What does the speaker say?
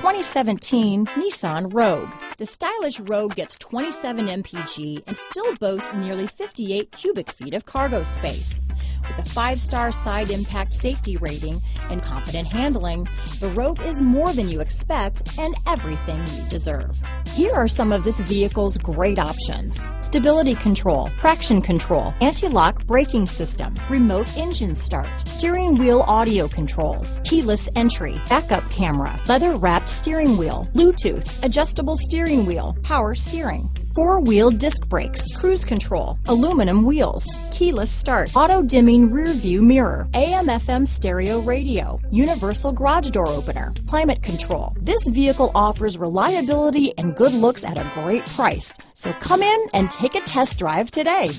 2017 Nissan Rogue. The stylish Rogue gets 27 mpg and still boasts nearly 58 cubic feet of cargo space. With a five-star side impact safety rating and confident handling, the Rogue is more than you expect and everything you deserve. Here are some of this vehicle's great options. Stability control, traction control, anti-lock braking system, remote engine start, steering wheel audio controls, keyless entry, backup camera, leather wrapped steering wheel, Bluetooth, adjustable steering wheel, power steering, four-wheel disc brakes, cruise control, aluminum wheels, keyless start, auto-dimming rear view mirror, AM FM stereo radio, universal garage door opener, climate control. This vehicle offers reliability and good looks at a great price. So come in and take a test drive today.